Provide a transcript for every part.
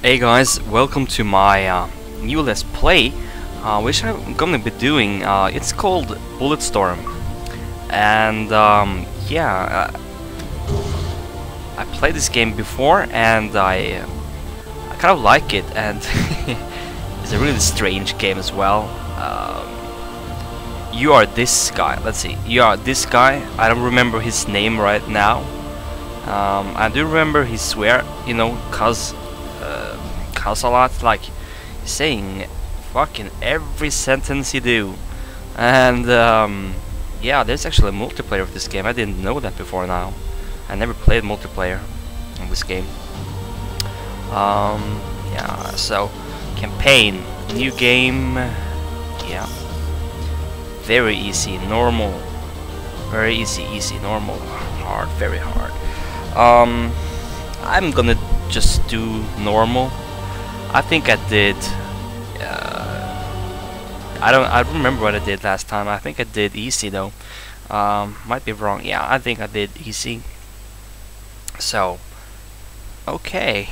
Hey guys, welcome to my uh, new Let's Play, uh, which I'm gonna be doing. Uh, it's called Bulletstorm, and um, yeah, uh, I played this game before, and I, uh, I kind of like it, and it's a really strange game as well. Um, you are this guy. Let's see. You are this guy. I don't remember his name right now. Um, I do remember he swear, you know, cause uh, cause a lot, like saying fucking every sentence he do. And um, yeah, there's actually a multiplayer of this game. I didn't know that before now. I never played multiplayer in this game. Um, yeah, so campaign, new game, yeah, very easy, normal, very easy, easy, normal, hard, very hard. Um, I'm gonna just do normal. I think I did. Uh, I don't. I don't remember what I did last time. I think I did easy though. Um, might be wrong. Yeah, I think I did easy. So, okay.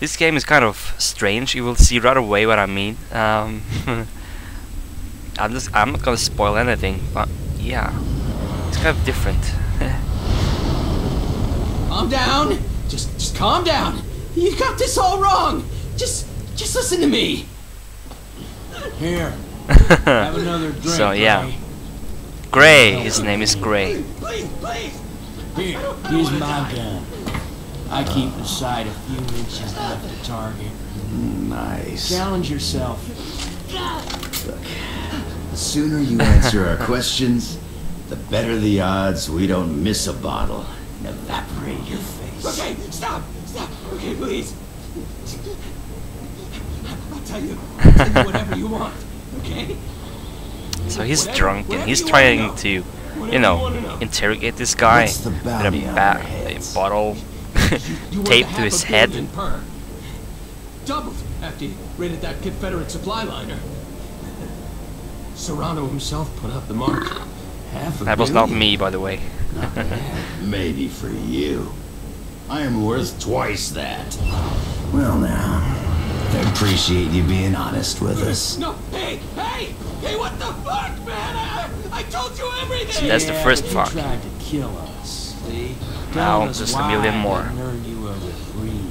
This game is kind of strange. You will see right away what I mean. Um, I'm just. I'm not gonna spoil anything, but yeah, it's kind of different. Calm down. Just, just calm down. You got this all wrong. Just, just listen to me. Here, have another drink. So, yeah. Ray. Gray. His name is Gray. Please, please. Here, here's my gun. I keep the sight a few inches left to target. Nice. Challenge yourself. Look, the sooner you answer our questions, the better the odds we don't miss a bottle and evaporate your face. Okay, stop, stop. Okay, please. I'll tell you, I'll tell you whatever you want. Okay? So he's Whatever- drunk and he's you wanna trying know. to, Whatever you know, wanna know. interrogate this guy What's with a bounty bat, a bottle You worth taped to his head. billion Doubled after he raided that Confederate supply liner. Sarrano himself put up the mark. Half a That was not me, by the way. Not bad. Maybe for you. I am worth twice that. Well now, I appreciate you being honest with us. No, hey, hey, hey! What the fuck, man? I, I told you everything. That's the first fuck. He tried to kill us. See? Now Telling us just a million more. didn't earn you a reprieve.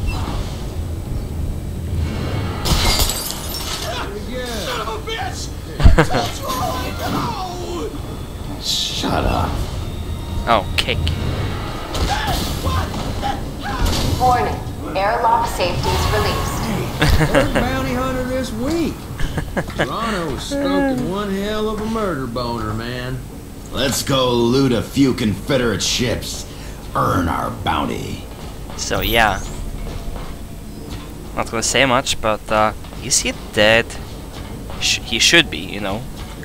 Son of a bitch! I told you all I know! Shut up. Oh, kick. Warning, airlock safeties released. Third bounty hunter this week. Toronto was stoking one hell of a murder boner, man. Let's go loot a few Confederate ships. Earn our bounty. So yeah. Not gonna say much, but uh, is he dead? Sh he should be, you know,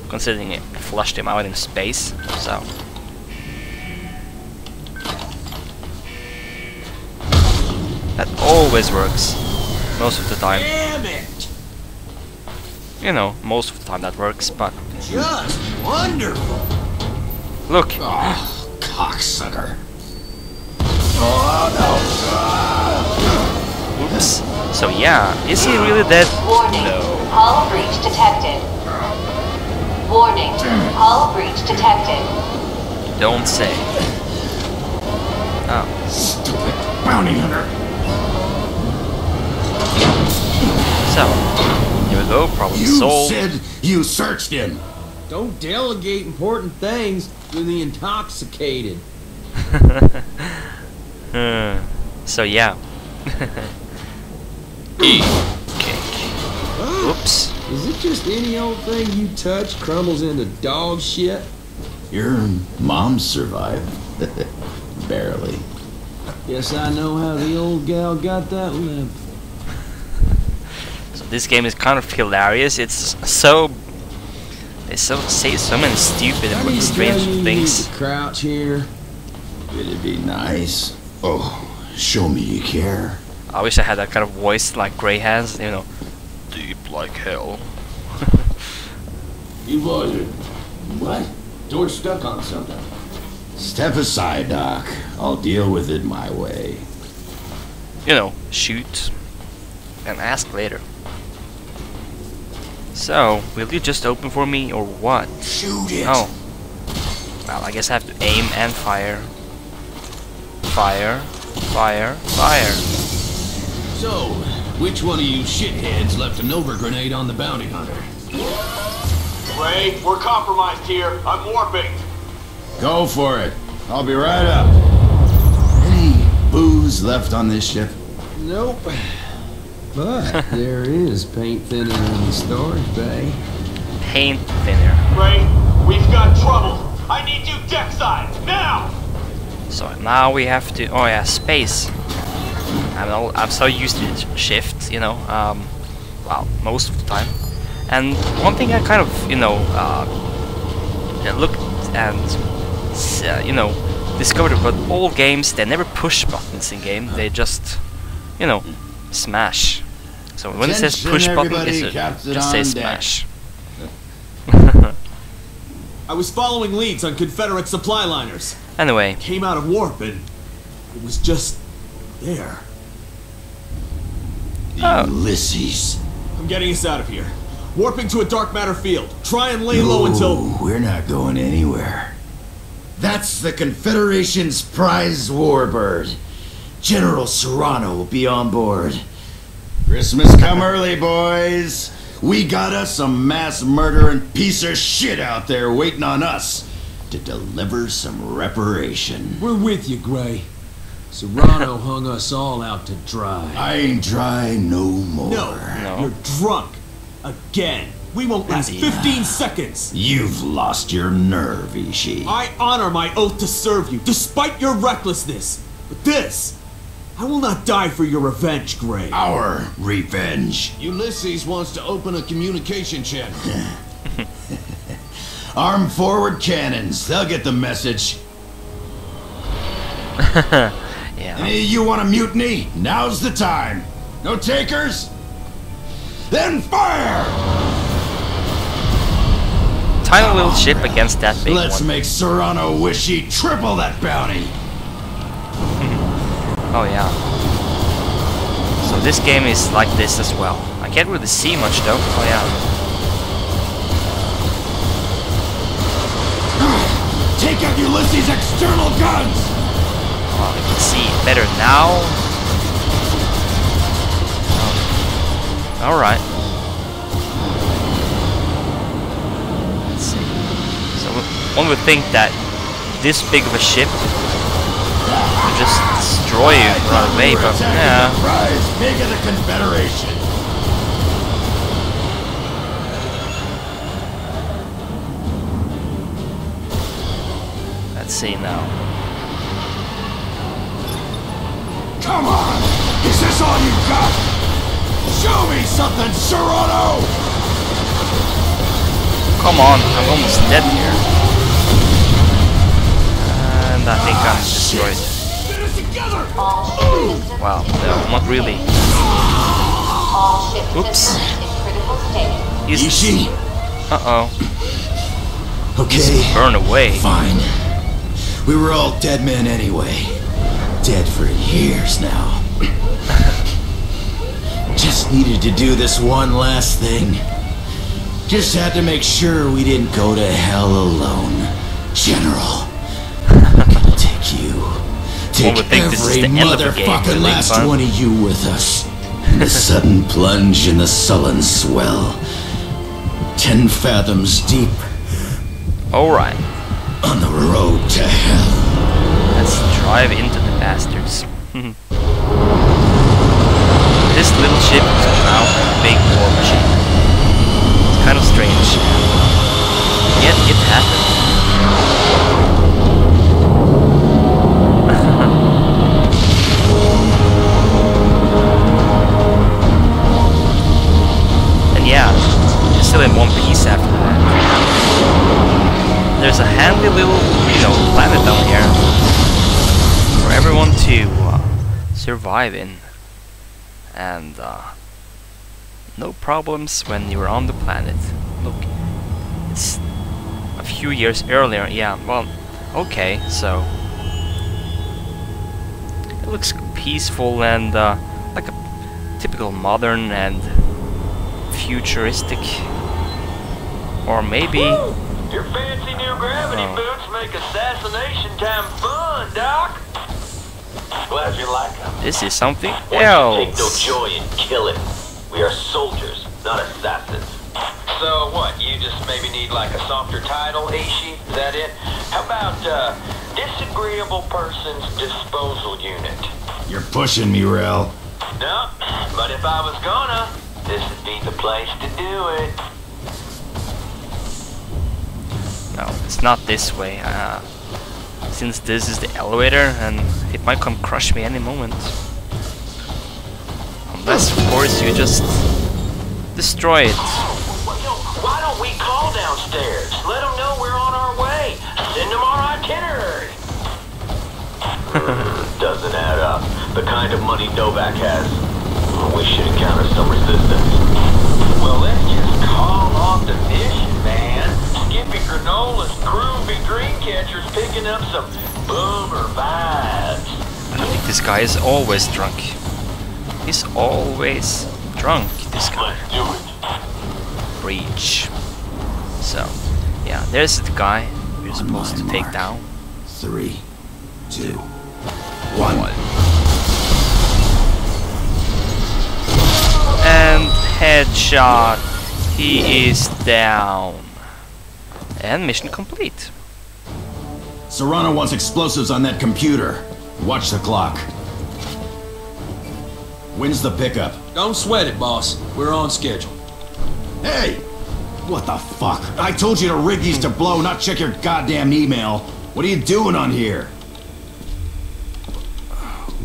considering it flushed him out in space. So. That always works. Most of the time. Damn it! You know, most of the time that works, but Just wonderful. look, Oh, cocksucker. Oh, no. oops. So yeah, is he really dead? Warning, No. hull breach detected. Warning, hull breach detected. Don't say. Oh, Stupid bounty hunter. So here we go. Problem You solved. said you searched him. Don't delegate important things to the intoxicated. Uh, so yeah. E kick. Oops. Is it just any old thing you touch crumbles into dog shit? Your mom survived. Barely. Guess I know how the old gal got that limp. So this game is kind of hilarious. It's so they so say so many stupid and need to strange tell you, you things. need to crouch here. It'd be nice. Oh, show me you care. I wish I had that kind of voice like Grey has, you know, deep like hell. You boys are... What? Door stuck on something. Step aside, Doc. I'll deal with it my way. you know, shoot and ask later. So, will you just open for me or what? Shoot it. Oh. Well, I guess I have to aim and fire. Fire, fire, fire. So, which one of you shitheads left a Nova grenade on the bounty hunter? Ray, we're compromised here. I'm warping. Go for it. I'll be right up. Any booze left on this ship? Nope. But there is paint thinner in the storage bay. Paint thinner. Ray, we've got trouble. I need you deckside now! So now we have to. Oh yeah, space. I'm all, I'm so used to sh- shift, you know. Um, well, most of the time. And one thing I kind of, you know, uh, looked and s- uh, you know discovered about all games, they never push buttons in game. They just, you know, smash. So when it says push button, everybody, it's a, just say smash. I was following leads on Confederate supply liners. Anyway, Came out of warp and it was just there. Oh. Ulysses. I'm getting us out of here. Warping to a dark matter field. Try and lay low until. We're not going anywhere. That's the Confederation's prize warbird. General Sarrano will be on board. Christmas come early, boys. We got us some mass murdering piece of shit out there waiting on us to deliver some reparation. We're with you, Gray. Sarrano hung us all out to dry. I ain't dry no more. No, No. you're drunk. Again. We won't last 15 seconds. You've lost your nerve, Ishi. I honor my oath to serve you, despite your recklessness. But this, I will not die for your revenge, Gray. Our revenge. Ulysses wants to open a communication channel. Arm forward cannons. They'll get the message. yeah. Any you want a mutiny? Now's the time. No takers? Then fire! Tiny little ship against that big Let's one. make Sarrano wish he triple that bounty. Oh yeah. So this game is like this as well. I can't really see much though. Oh yeah. Take out Ulysses' external guns! Well, I can see better now. Oh. Alright. So one would think that this big of a ship would just destroy you right away, but yeah. Big of the Confederation. Let's see now. Come on! Is this all you got? Show me something, Sarrano! Come on, I'm almost dead here. And I think I'm destroyed. All ship systems Wow, no, not really. Oops. systems critical state. He's Ishi? Uh-oh. Okay. Burn away. Fine. We were all dead men anyway. Dead for years now. Just needed to do this one last thing. Just had to make sure we didn't go to hell alone. General. I'm Gonna take you. Take would think this is every the end of the game, motherfucking last but- one of you with us. the sudden plunge in the sullen swell. Ten fathoms deep Alright, on the road to hell. let's drive into the bastards. this little ship is now a big war machine. Strange. Yet it happened. and yeah, it's still in one piece after that. There's a handy little, you know, planet down here for everyone to uh, survive in. And uh, no problems when you're on the planet. Look, it's a few years earlier. Yeah, well, okay, so it looks peaceful and uh, like a typical modern and futuristic, or maybe Your fancy new gravity Oh. boots make assassination time fun, Doc. Glad you like them. this is something Take no else. joy in killing. We are soldiers, not assassins. So what? You just maybe need like a softer title, Ishi? Is that it? How about uh, disagreeable person's disposal unit? You're pushing me, Rell. No, but if I was gonna, this would be the place to do it. No, it's not this way. Uh, since this is the elevator, and it might come crush me any moment. Unless, of course, you just destroy it. Yo, why don't we call downstairs? Let them know we're on our way. Send them our itinerary. Doesn't add up. The kind of money Novak has. We should encounter some resistance. Well, let's just call off the mission, man. Skippy Granola's groovy dream catcher's picking up some boomer vibes. I think this guy is always drunk. He's always drunk, this guy. Let's do it. Breach. So, yeah, there's the guy we're supposed to take down. Three, two, one. And headshot. He is down. And mission complete. Sarrano wants explosives on that computer. Watch the clock. When's the pickup? Don't sweat it, boss. We're on schedule. Hey! What the fuck? I told you to rig these to blow, not check your goddamn email. What are you doing on here?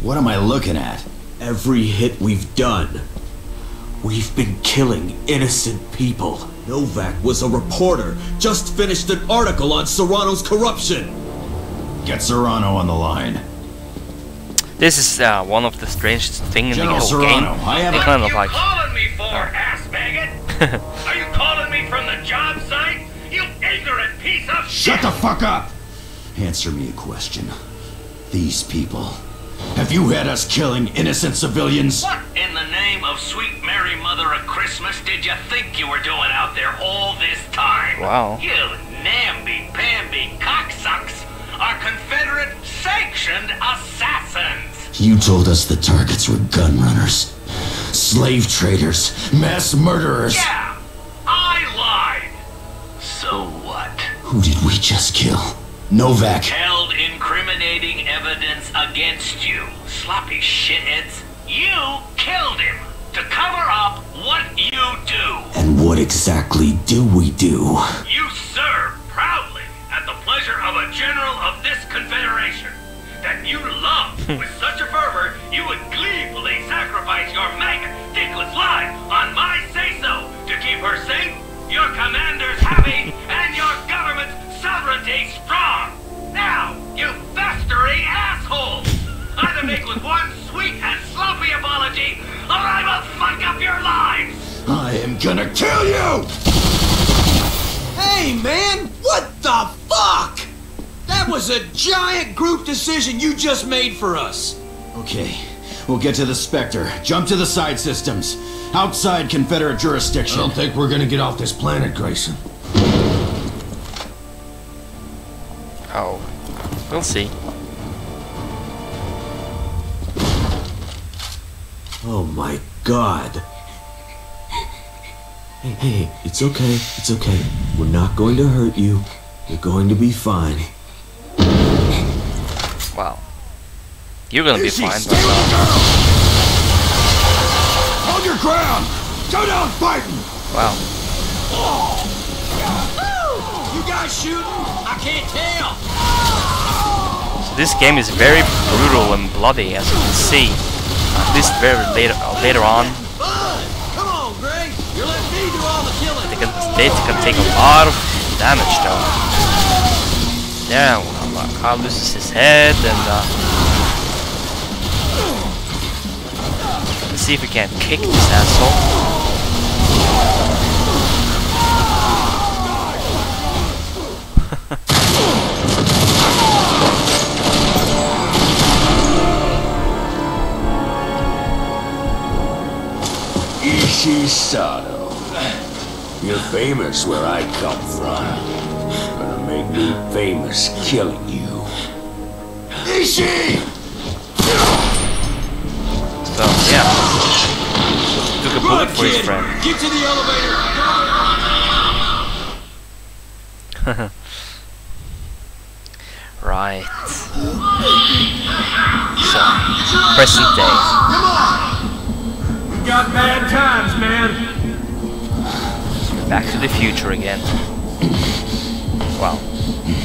What am I looking at? Every hit we've done, we've been killing innocent people. Novak was a reporter, just finished an article on Sarrano's corruption. Get Sarrano on the line. This is uh, one of the strangest things in the General whole Sarrano, game. I have They a- kind of like calling me for, ass maggot? Are you calling me from the job site? You ignorant piece of Shut the fuck up! Answer me a question. These people. Have you had us killing innocent civilians? What in the name of sweet Mary Mother of Christmas did you think you were doing out there all this time? Wow. You namby-pamby cocksucks are Confederate sanctioned assassins. You told us the targets were gun runners, slave traders, mass murderers. Yeah, I lied. So what? Who did we just kill? Novak. Held incriminating evidence against you, sloppy shitheads. You killed him to cover up what you do. And what exactly do we do? You serve proudly at the pleasure of a general of this confederation that you love with such a fervor you would gleefully sacrifice your maggot Dicklet's life on my say-so to keep her safe, your commanders happy, and your government's sovereignty strong. Now, you festering assholes! Either make with one sweet and sloppy apology, or I will fuck up your lives! I am gonna kill you! Hey, man! What the fuck? That was a giant group decision you just made for us. Okay, we'll get to the Spectre. Jump to the side systems. Outside Confederate jurisdiction. I jurisdiction. don't think we're gonna get off this planet, Grayson. Oh, we'll see. Oh my god. Hey, hey, it's okay, it's okay. We're not going to hurt you. You're going to be fine. Wow. You're gonna be Is he fine, stealing but uh, girls? Hold your ground! Go down fighting! wow. You guys shooting? I can't tell. So this game is very brutal and bloody, as you can see. At least very later uh, later on, Bud, come on, it can take a lot of damage though. Damn, Allah uh, loses his head and uh, Let's see if we can kick this asshole. Ishi Sato. You're famous where I come from. Gonna make me famous killing you. Ishi! So yeah, took a bullet for his friend. Get to the elevator. Right. So, present day. We Got bad times, man. Back to the future again. Well,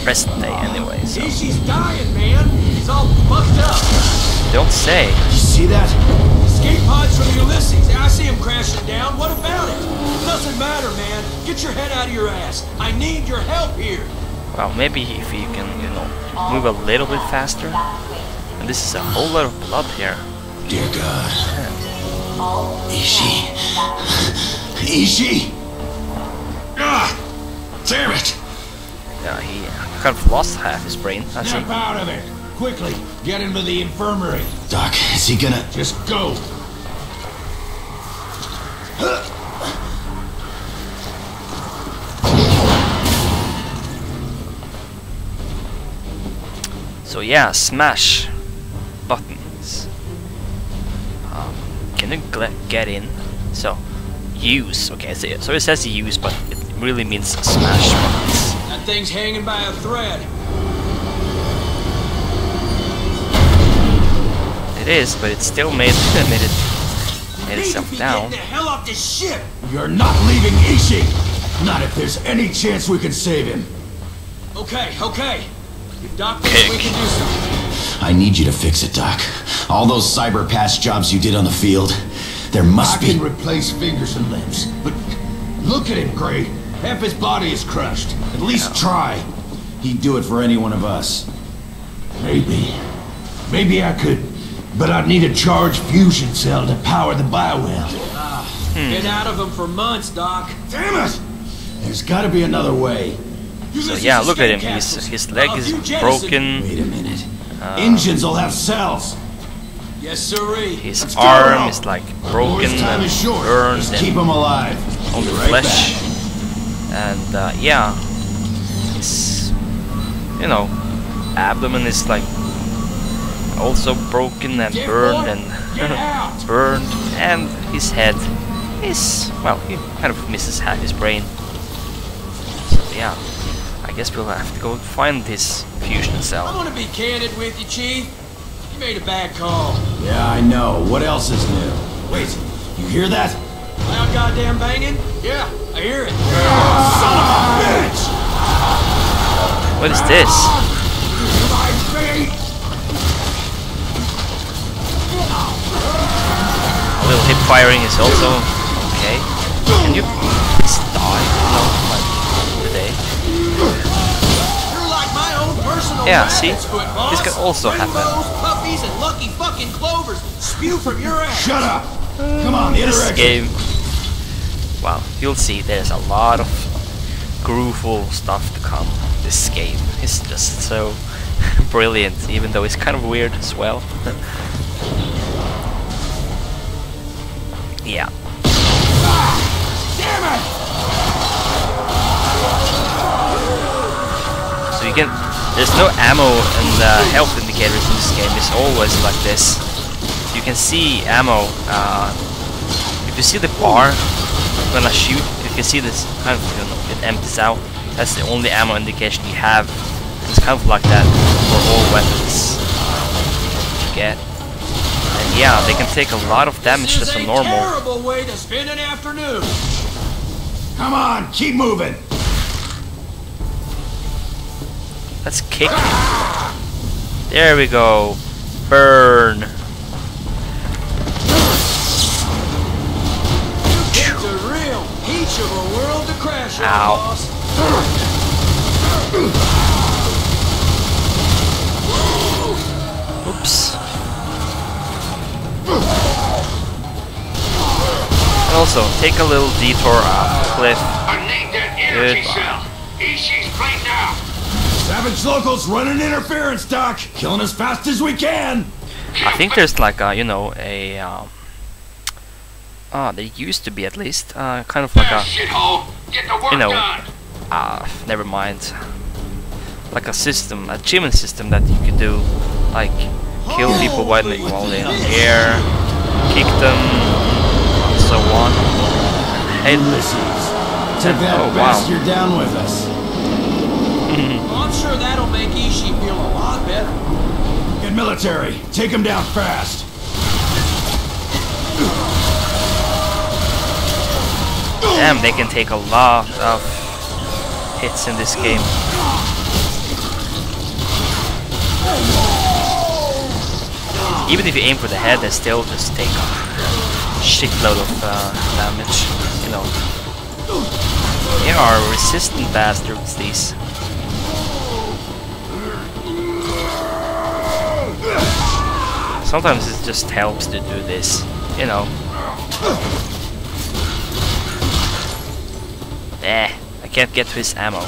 present day anyway. So Ishi's dying, man. He's all fucked up. don't say. You see that? Escape pods from Ulysses. I see him crashing down. What about it? Doesn't matter, man. Get your head out of your ass. I need your help here. Well, maybe if you can, you know, move a little bit faster. And this is a whole lot of blood here. Dear God. Ishi. Ishi! Ah! Damn it! Yeah, he kind of lost half his brain. That's Snap it. out of it. Quickly, get him to the infirmary. Doc, is he gonna... Just go. So yeah, smash buttons. Um, can you get in? So use. Okay, so, so it says use, but it really means smash buttons. That thing's hanging by a thread. It is, but it still made made it made itself be down. getting the hell off this ship. You're not leaving Ishi! Not if there's any chance we can save him. Okay, okay. If Doc thinks we can do something. I need you to fix it, Doc. All those cyber patch jobs you did on the field, there must I be... can replace fingers and limbs, but look at him, Gray. Half his body is crushed. At least try. He'd do it for any one of us. Maybe. Maybe I could. But I'd need a charged fusion cell to power the biowell. Been hmm. out of him for months, Doc. Damn it! There's gotta be another way. So yeah, look at him. His his leg is broken. Wait a minute. Uh, Engines will have cells. Yes, sirree. His Let's arm is like broken time and is short. burned Just keep him alive. all the Be right flesh. back. And uh, yeah, his you know abdomen is like also broken and Get burned and burned, and his head is well, he kind of misses half his brain. So yeah, I guess we'll have to go find this fusion cell I cell. want to be candid with you, Chief. You made a bad call. Yeah, I know. What else is new? Wait, you hear that? Loud goddamn banging? Yeah, I hear it. Son of a bitch! What is this? My feet! A little hip firing is also okay. Can you please die? No, like today. You're like my own personal Yeah, see? foot. This can also happen. Rainbows, puppies, and lucky fucking clovers spew from your ass. Shut up! Come on, the This other exit. game. Well, you'll see. There's a lot of grooveful stuff to come. This game is just so brilliant, even though it's kind of weird as well. yeah. So you can. There's no ammo and uh, health indicators in this game. It's always like this. You can see ammo. Uh, if you see the bar when I shoot, you can see this kind of you know it empties out. That's the only ammo indication you have. It's kind of like that for all weapons you get. And yeah, they can take a lot of damage This just is from a normal. terrible way to spend an afternoon. Come on, keep moving! Let's kick. There we go. Burn. Ow. Oops. Also, take a little detour off the cliff. I need that energy Goodbye. cell. Ishi's blanked out. Savage locals running interference, Doc! Killing as fast as we can! I think there's like a, you know, a um, Ah, there used to be at least. Uh, kind of like a, Shithole! Get the work You know. done! ah, never mind. Like a system, achievement system that you could do, like kill people while they while they're in the air, kick them, and so on. Hey, Ulysses. Take that Oh, wow. bastard down with us. Well, I'm sure that'll make Ishi feel a lot better. Get military. Take him down fast. Damn, they can take a lot of hits in this game. Even if you aim for the head, they still just take a shitload of uh, damage. You know, they are resistant bastards. These. Sometimes it just helps to do this. You know. Eh, I can't get to his ammo.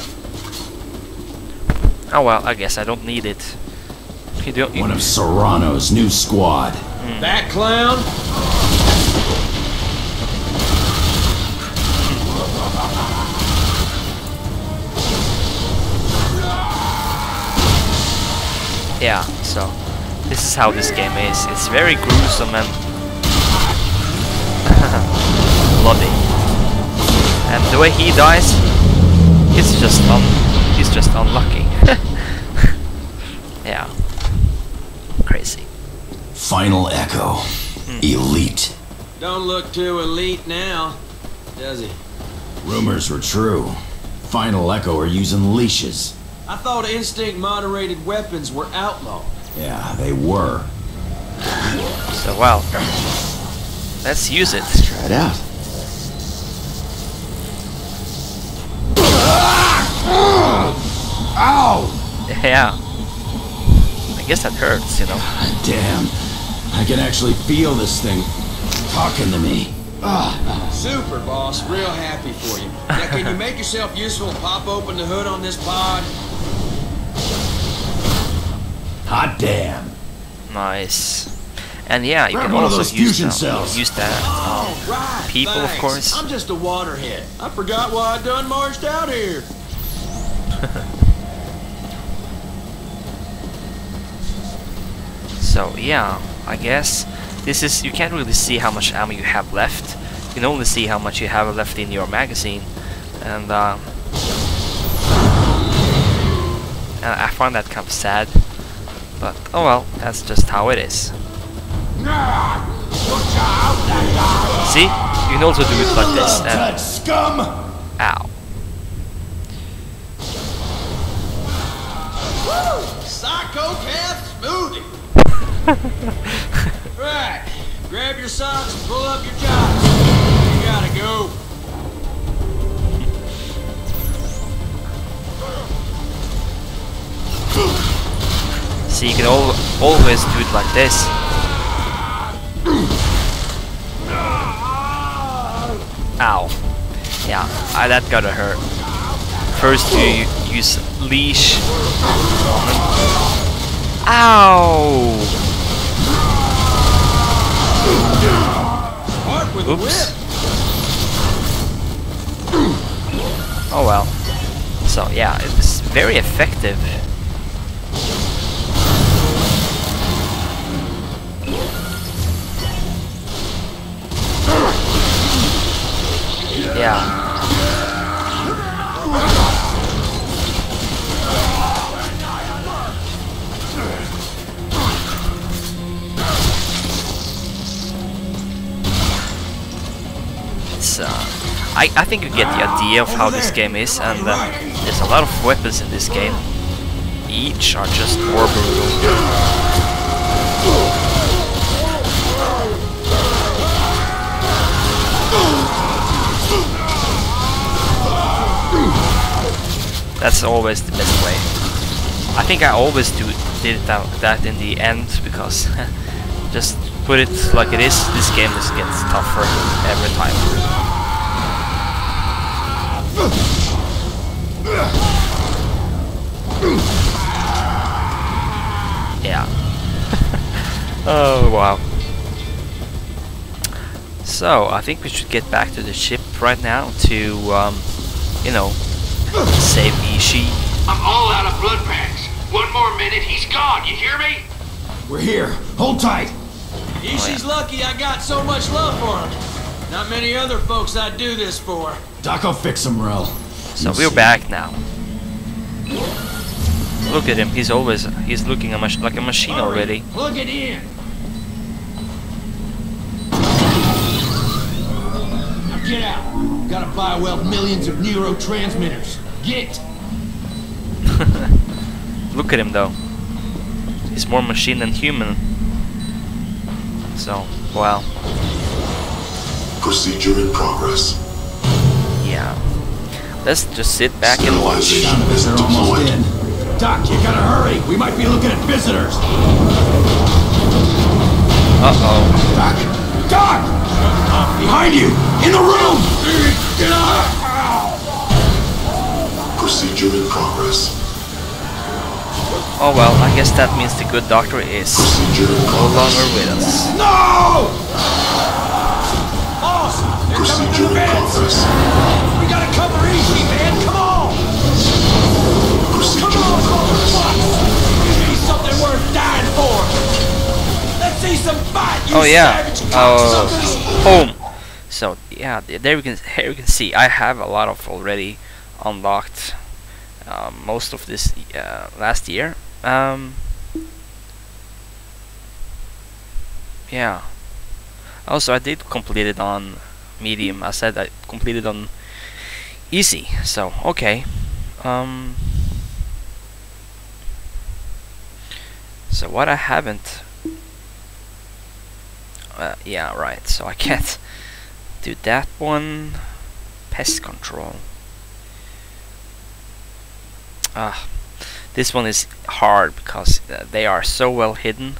Oh well, I guess I don't need it. You don't. You, One of Sarrano's new squad. That clown? yeah. So this is how this game is. It's very gruesome and And the way he dies, he's just un he's just unlucky. yeah. Crazy. Final Echo. Hmm. Elite. Don't look too elite now, does he? Rumors were true. Final Echo are using leashes. I thought instinct moderated weapons were outlawed. Yeah, they were. So well, let's use it. Let's Try it out. Ow! Yeah. I guess that hurts, you know. Damn. I can actually feel this thing talking to me. Ah, Super, boss. Real happy for you. Now, can you make yourself useful and pop open the hood on this pod? hot damn. Nice. And yeah, you Grab can one of also those use fusion that, cells. use that. Oh, right. people, of course. I'm just a waterhead. I forgot why I done marched out here. So yeah, I guess this is you can't really see how much ammo you have left. You can only see how much you have left in your magazine, and uh, and I find that kind of sad. But oh well, that's just how it is. See, you can also do it like this. And, ow. Psychopath smoothie. right. Grab your socks and pull up your jocks. You gotta go. See, you can al always do it like this. Ow. Yeah, I, that gotta hurt. First you use leash. Ow! Mark with a Oops. Oh well. So yeah, it's very effective. Yeah. I, I think you get the idea of how this game is, and uh, there's a lot of weapons in this game. Each are just more brutal. That's always the best way. I think I always do did that, that in the end because just put it like it is. This game just gets tougher every time. Yeah. oh wow. So, I think we should get back to the ship right now to, um, you know, save Ishi. I'm all out of blood bags. One more minute, he's gone. You hear me? We're here. Hold tight. Ishi's lucky I got so much love for him. Not many other folks I'd do this for. Doc, I'll fix him, Rell. So we're back now. Look at him, he's always, he's looking a mach- like a machine Hurry, already. Plug it in. Now get out. Gotta buy well millions of neurotransmitters. Get. Look at him though. He's more machine than human. So, wow. Procedure in progress. Yeah. Let's just sit back and watch. They're almost in. Doc, you gotta hurry. We might be looking at visitors. Uh-oh. Doc! Doc! Behind you! In the room! Get out! Procedure in progress. Oh well, I guess that means the good doctor is no longer with us. No! Procedure the in beds. progress. We gotta cover Ishi, man. Come on. Come on, in Give something worth dying for. Let's see some fight, you Oh yeah. savage Oh, home. So yeah, there we can here we can see I have a lot of already unlocked. Um, most of this uh, last year. Um, yeah. Also, I did complete it on medium. I said I completed on easy. So okay. Um. So what I haven't uh, yeah, right. So I can't do that one. Pest control. Ah, this one is hard because uh, they are so well hidden.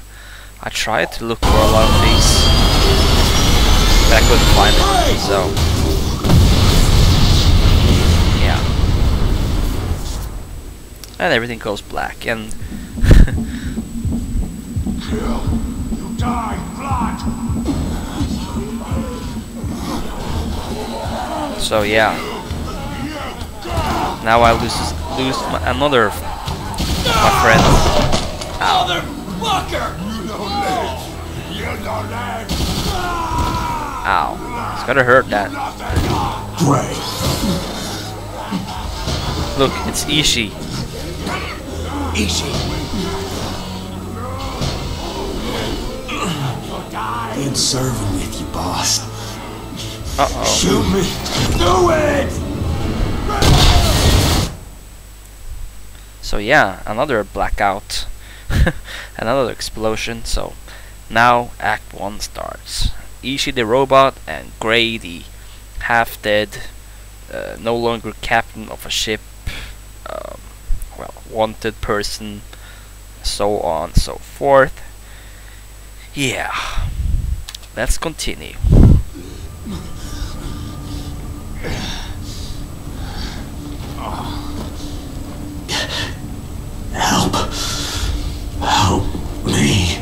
I tried to look for a lot of these, couldn't find it. So, yeah, and everything goes black. And You die, blood. so yeah, now I lose lose my, another my friend. Motherfucker! Ow, it's gotta hurt that. Look, it's Ishi. Ishi. Been serving with you, boss. Uh oh. Shoot me. Do it! So yeah, another blackout, another explosion. So now Act One starts. Ishi the robot and Gray the half-dead, uh, no longer captain of a ship, um, well, wanted person, so on so forth. Yeah, let's continue. Help. Help me.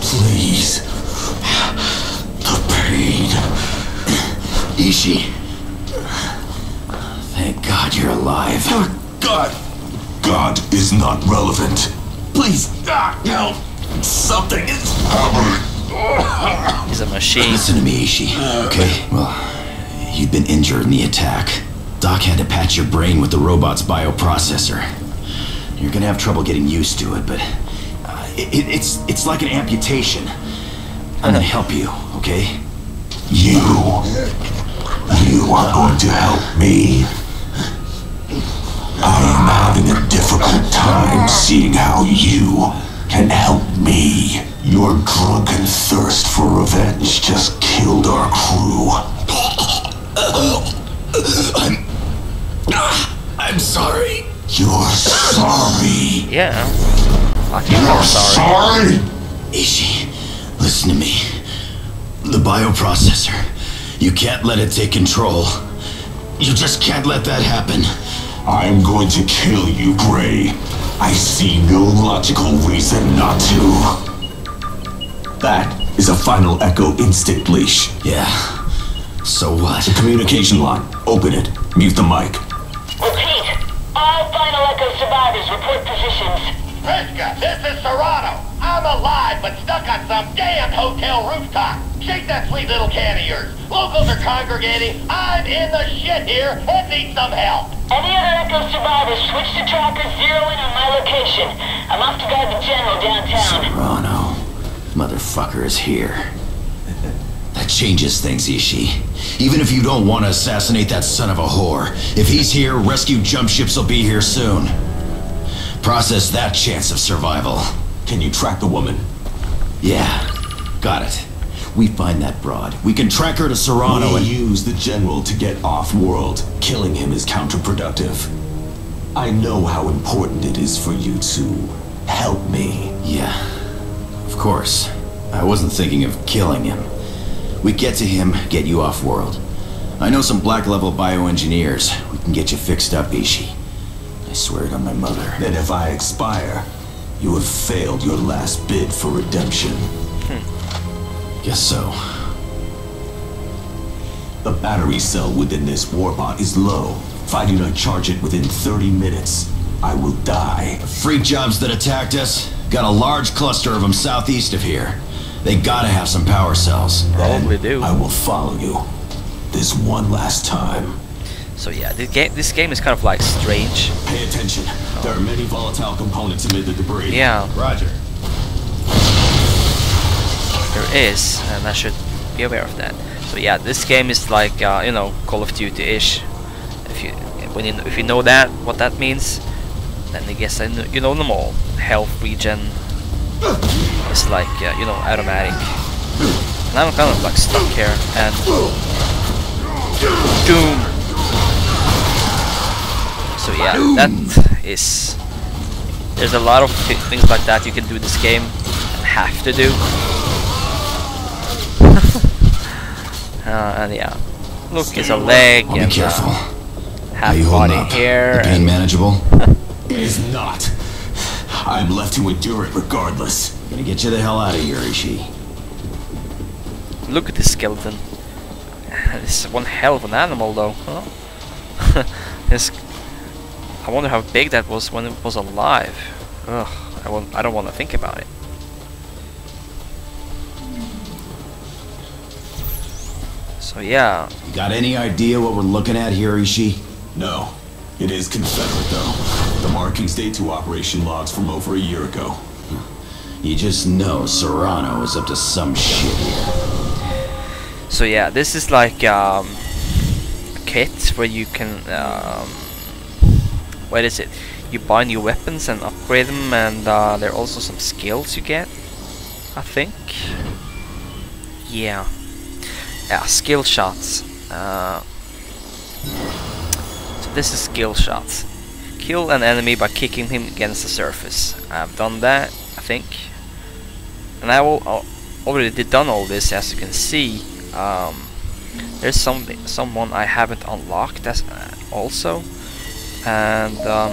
Please. The pain. Ishi. Thank God you're alive. God. God is not relevant. Please, ah, help. Something is happening. He's a machine. Listen to me, Ishi. Okay? Well, you've been injured in the attack. Doc had to patch your brain with the robot's bioprocessor. You're gonna have trouble getting used to it, but uh, it, it's it's like an amputation. I'm gonna help you, okay? You. You are going to help me. I am having a difficult time seeing how you can help me. Your drunken thirst for revenge just killed our crew. I'm I'm sorry. You're sorry. Yeah. Like you are sorry. Ishi, listen to me. The bioprocessor. You can't let it take control. You just can't let that happen. I'm going to kill you, Gray. I see no logical reason not to. That is a final echo instinct leash. Yeah. So what? Communication line. Open it. Mute the mic. Repeat. All Final Echo survivors report positions. Friska, this is Sarrano. I'm alive, but stuck on some damn hotel rooftop. Shake that sweet little can of yours. Locals are congregating. I'm in the shit here and need some help. Any other Echo survivors, switch to tracker, zero in on my location. I'm off to guard the general downtown. Sarrano. Motherfucker is here. That changes things, Ishi. Even if you don't want to assassinate that son of a whore, if he's here, rescue jump ships will be here soon. Process that chance of survival. Can you track the woman? Yeah, got it. We find that broad. We can track her to Sarrano we and... use the general to get off-world. Killing him is counterproductive. I know how important it is for you to help me. Yeah, of course. I wasn't thinking of killing him. We get to him, get you off-world. I know some black-level bioengineers. We can get you fixed up, Ishi. I swear it on my mother. Then if I expire, you have failed your last bid for redemption. Hmm. Guess so. The battery cell within this warbot is low. If I do not charge it within 30 minutes, I will die. The Freak jobs that attacked us, got a large cluster of them southeast of here. They gotta have some power cells. Probably do. I will follow you. This one last time. So yeah, this game this game is kind of like strange. Pay attention. There are many volatile components amid the debris. Yeah, Roger. there is, and I should be aware of that. So yeah, this game is like uh, you know Call of Duty-ish. If you when you if you know that what that means, then I guess I know, you know them all. Health regen is like uh, you know automatic. And I'm kind of like stuck here and doom. So yeah, that is. There's a lot of things like that you can do in this game and have to do. uh, and yeah, look, it's a leg I'll and be careful. uh, How half you holding body up? hair. The pain and- manageable? It is not. I'm left to endure it regardless. Gonna get you the hell out of here, Ishi. Look at this skeleton. This is one hell of an animal, though. Huh? this. I wonder how big that was when it was alive. Ugh. I won't. I don't want to think about it. So yeah, You got any idea what we're looking at here, Ishi? No. It is Confederate, though. The markings date to operation logs from over a year ago. You just know Sarrano is up to some shit here. So yeah, this is like um, a kit where you can, um, what is it? You buy new weapons and upgrade them, and uh, there are also some skills you get. I think. Yeah. Yeah, skill shots. Uh, so this is skill shots. Kill an enemy by kicking him against the surface. I've done that, I think. And I will, al- already did done all this, as you can see. Um, there's some someone I haven't unlocked as uh, also, and um,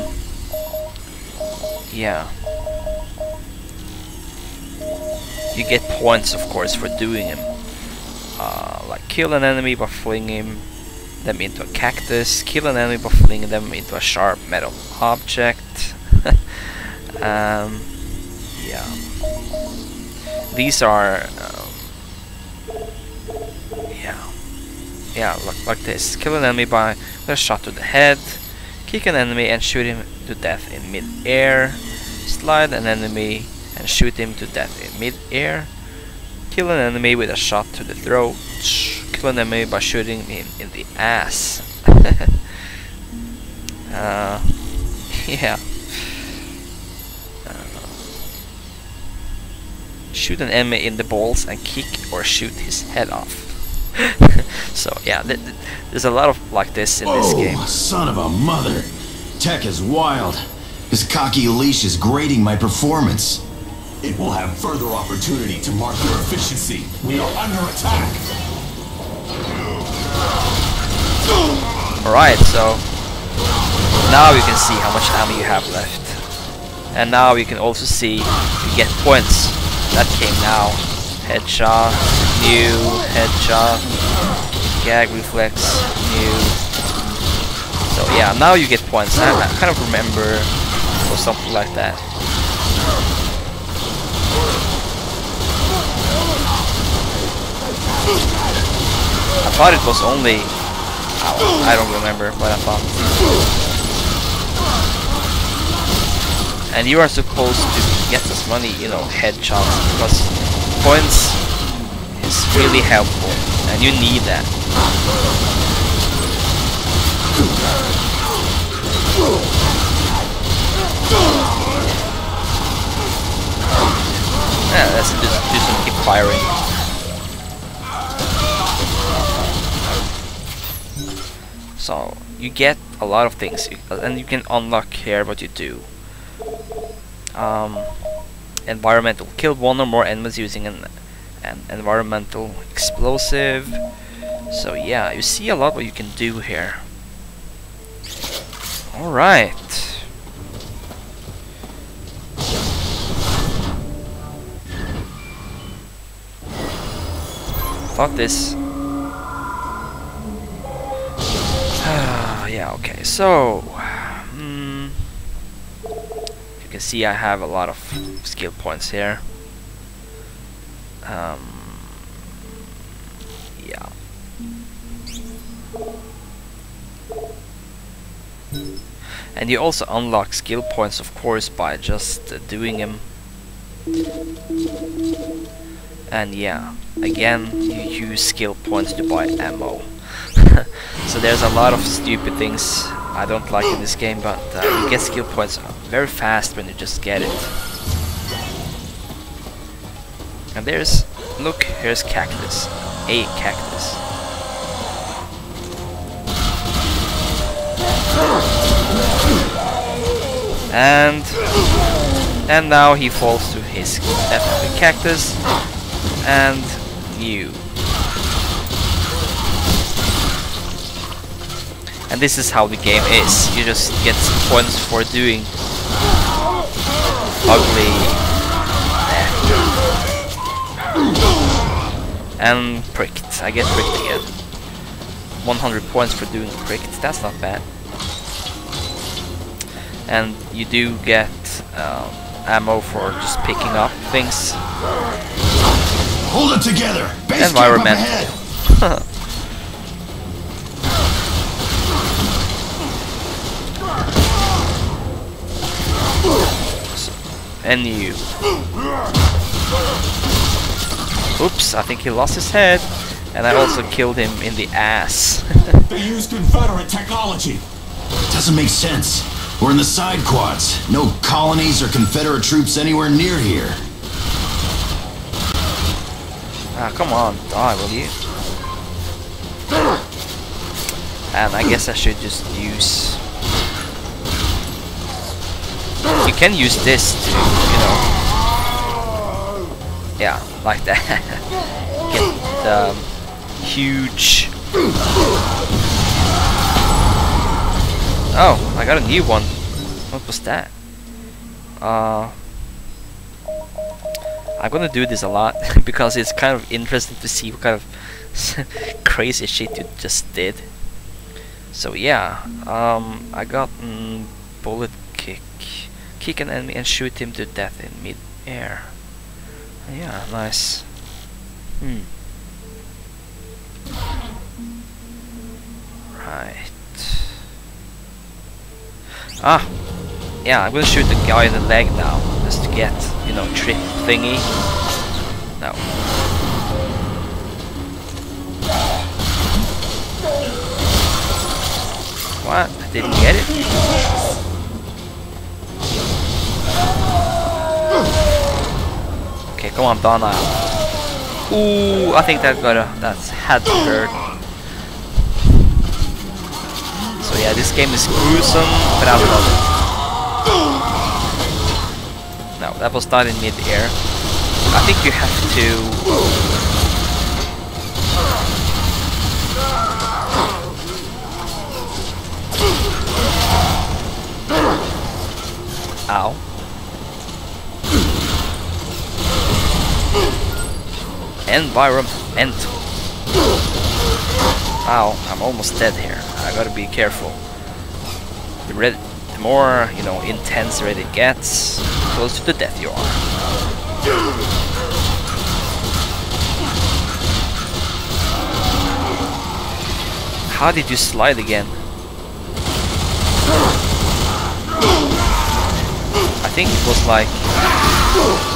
yeah, you get points, of course, for doing them. Uh, like kill an enemy by flinging them into a cactus, kill an enemy by flinging them into a sharp metal object. um, yeah, these are. Um, yeah. Yeah, like, like this. Kill an enemy by a shot to the head. Kick an enemy and shoot him to death in mid-air. Slide an enemy and shoot him to death in mid-air. Kill an enemy with a shot to the throat. Kill an enemy by shooting him in the ass. uh, yeah. shoot an enemy in the balls and kick or shoot his head off. so yeah, th th there's a lot of like this in this oh, game. Oh, son of a mother. Tech is wild. This cocky leash is grading my performance. It will have further opportunity to mark your efficiency. We are under attack. Alright, so now you can see how much ammo you have left. And now you can also see you get points. That came now. headshot, new, headshot, gag reflex, new. So yeah, now you get points. I, I kind of remember or something like that. I thought it was only... I don't remember what I thought. And you are supposed to get this money, you know, headshots because points is really helpful and you need that. Yeah, let's just do some keep firing. So you get a lot of things, and you can unlock here what you do. Um, environmental kill one or more enemies using an, an environmental explosive. So yeah, you see a lot what you can do here. All right. Thought this yeah, okay, so... Mm, you can see I have a lot of skill points here. Um, yeah. And you also unlock skill points, of course, by just uh, doing them. And yeah, again, you use skill points to buy ammo. so there's a lot of stupid things I don't like in this game, but uh, you get skill points very fast when you just get it. And there's, look, here's cactus, a cactus. And and now he falls to his death cactus and you And this is how the game is. You just get points for doing ugly and pricked. I get pricked again. 100 points for doing pricked. That's not bad. And you do get um, ammo for just picking up things. Hold it together. Base Environmental. and you. Oops, I think he lost his head. And I also killed him in the ass. they use Confederate technology. Doesn't make sense. We're in the side quads. No colonies or Confederate troops anywhere near here. Ah, come on, die, will you? And I guess I should just use you can use this to, you know, yeah, like that. Get um, huge. Oh, I got a new one. What was that? Uh, I'm gonna do this a lot because it's kind of interesting to see what kind of crazy shit you just did. So yeah, um, I got mm, bullet kick kick an enemy and shoot him to death in mid-air. Yeah, nice. Hmm. Right. Ah! Yeah, I'm gonna shoot the guy in the leg now, just to get, you know, trip thingy. No. What? I didn't get it? Okay, come on, Donna. Ooh, I think that got a that's had hurt. So yeah, this game is gruesome, but I love it. No, that was not in mid-air. I think you have to Ow. Environment. Ow, I'm almost dead here. I gotta be careful. The, red, the more, you know, intense red it gets, closer to death you are. How did you slide again? I think it was like...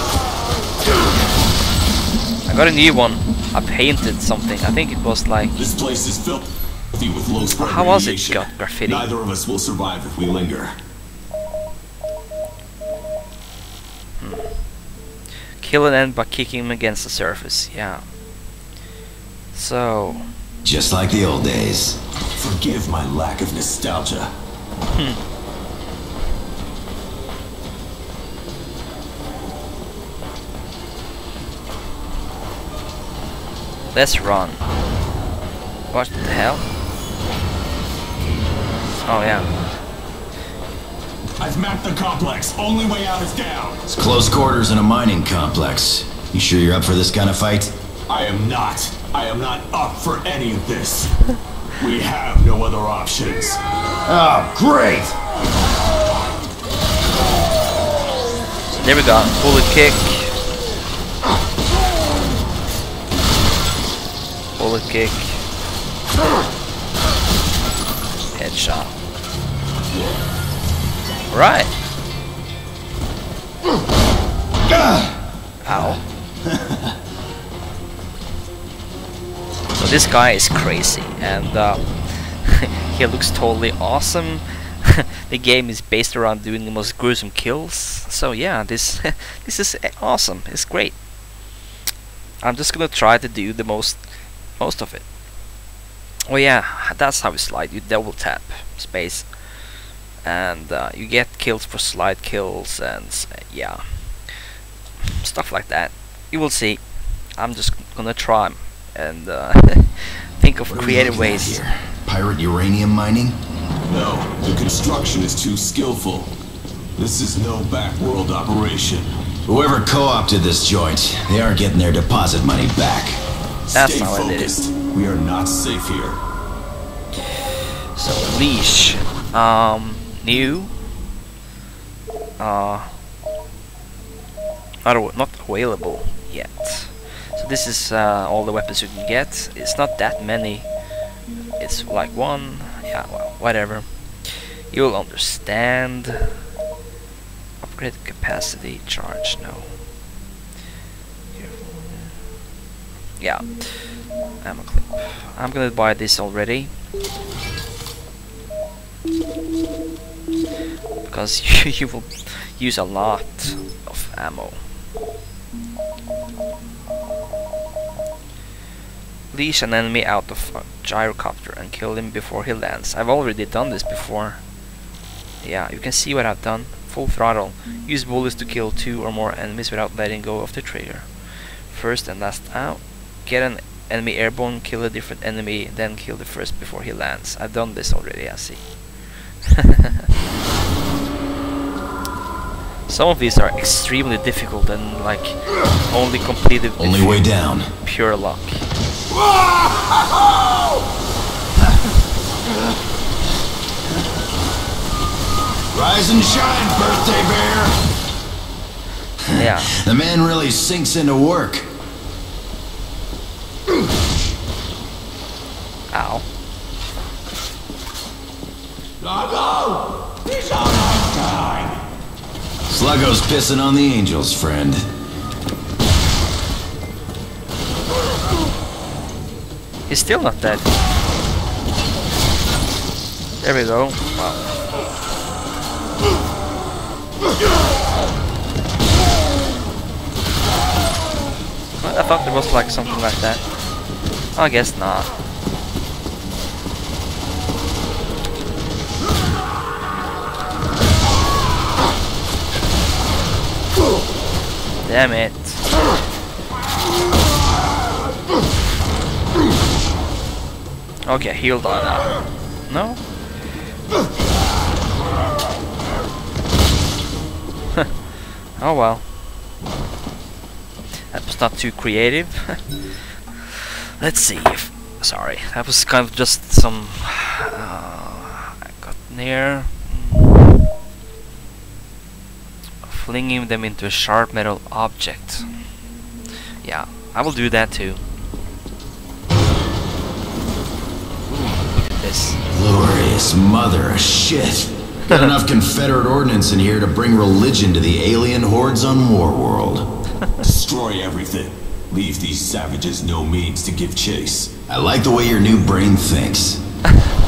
I got a new one. I painted something. I think it was like... This place is filthy with low spread How was it got graffiti? Neither of us will survive if we linger. Hmm. Kill an end by kicking him against the surface. Yeah. So... Just like the old days. Forgive my lack of nostalgia. Hmm. Let's run. What the hell? Oh yeah. I've mapped the complex. Only way out is down. It's close quarters in a mining complex. You sure you're up for this kind of fight? I am not. I am not up for any of this. we have no other options. Oh, great! There we go. Bullet kick. Bullet kick. Headshot. Right. Ow. so this guy is crazy and uh, he looks totally awesome. the game is based around doing the most gruesome kills. So yeah, this this is awesome. It's great. I'm just gonna try to do the most most of it. Oh yeah, that's how you slide. You double tap space, and uh, you get kills for slide kills, and uh, yeah, stuff like that. You will see. I'm just gonna try and uh, think of What creative ways. here? Pirate uranium mining? No, the construction is too skillful. This is no backworld operation. Whoever co-opted this joint, they aren't getting their deposit money back. That's Stay I did it. focused. We are not safe here. So leash, um, new, uh, not not available yet. So this is uh, all the weapons you can get. It's not that many. It's like one. Yeah, well, whatever. You'll understand. Upgrade capacity, charge, no. Yeah, ammo clip. I'm gonna buy this already. because you, you will use a lot of ammo. Leash an enemy out of a gyrocopter and kill him before he lands. I've already done this before. Yeah, you can see what I've done. Full throttle. Use bullets to kill two or more enemies without letting go of the trigger. First and last out. Get an enemy airborne, kill a different enemy, then kill the first before he lands. I've done this already, I see. Some of these are extremely difficult and like only completed Only way down. pure luck. Rise and shine, birthday bear! Yeah. The man really sinks into work. Ow. Sluggo's pissing on the angels, friend. He's still not dead. There we go. Wow. I thought there was like something like that. I guess not. Damn it. Okay, healed on now. No? oh well. That was not too creative. Let's see if... Sorry, that was kind of just some... Uh, I got near... Flinging them into a sharp metal object. Yeah, I will do that too. Ooh, look at this. Glorious mother of shit. Got enough Confederate ordnance in here to bring religion to the alien hordes on Warworld. Destroy everything. Leave these savages no means to give chase. I like the way your new brain thinks.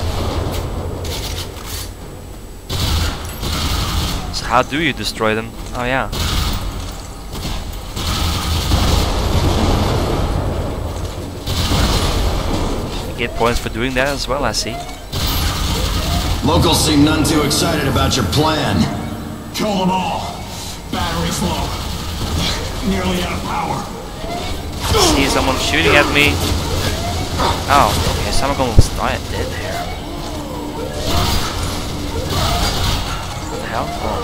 So how do you destroy them? Oh yeah. You get points for doing that as well, I see. Locals seem none too excited about your plan. Kill them all. Battery's low. Nearly out of power. See someone shooting at me. Oh, okay, someone almost died dead there. What the hell? Oh.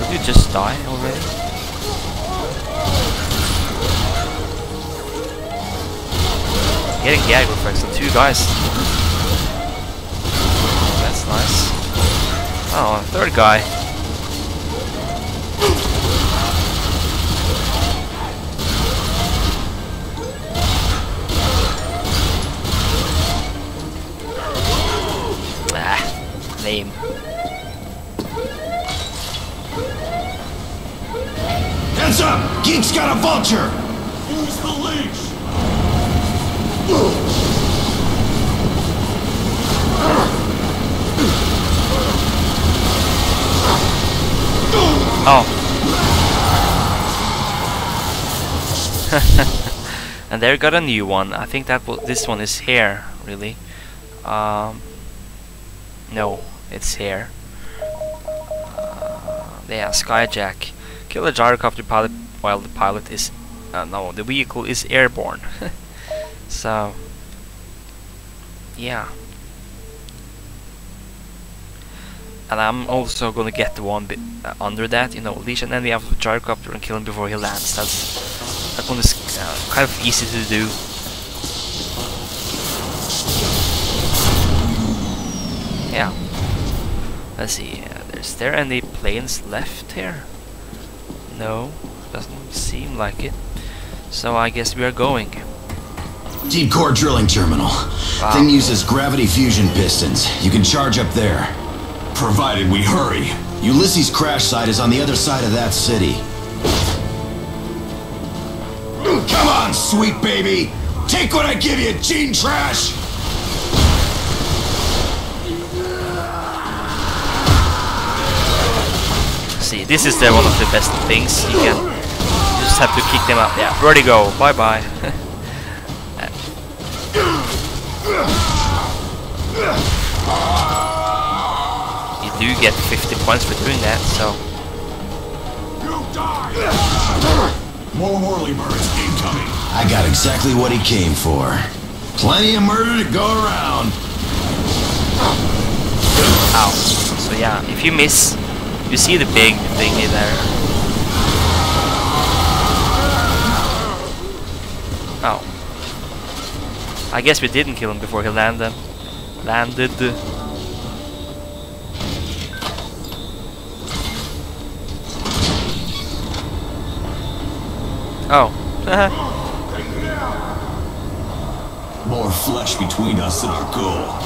Did you just die already? Getting gag reflex on two guys. That's nice. Oh, a third guy. Ah, lame. Heads up! Geek's got a vulture! Use the leash. Oh. and there got a new one. I think that this one is here, really. Um, no, it's here. Uh, yeah, Skyjack. Kill the gyrocopter pilot while the pilot is... Uh, no, the vehicle is airborne. so... Yeah. And I'm also gonna get the one uh, under that, you know, leash an enemy out of a gyrocopter and kill him before he lands. That's that one is uh, kind of easy to do. Yeah. Let's see. Uh, is there any planes left here? No, doesn't seem like it. So I guess we are going. Deep core drilling terminal. Wow. Thing uses gravity fusion pistons. You can charge up there. Provided we hurry. Ulysses' crash site is on the other side of that city. Come on, sweet baby! Take what I give you, gene trash! See, this is the one of the best things you can. You just have to kick them out. Yeah, ready go. Bye bye. you do get 50 points for doing that, so. More whirlybirds incoming. I got exactly what he came for. Plenty of murder to go around. Ow. So yeah, if you miss, you see the big thingy there. Oh. I guess we didn't kill him before he landed. Landed. Oh. More flesh between us and our goal.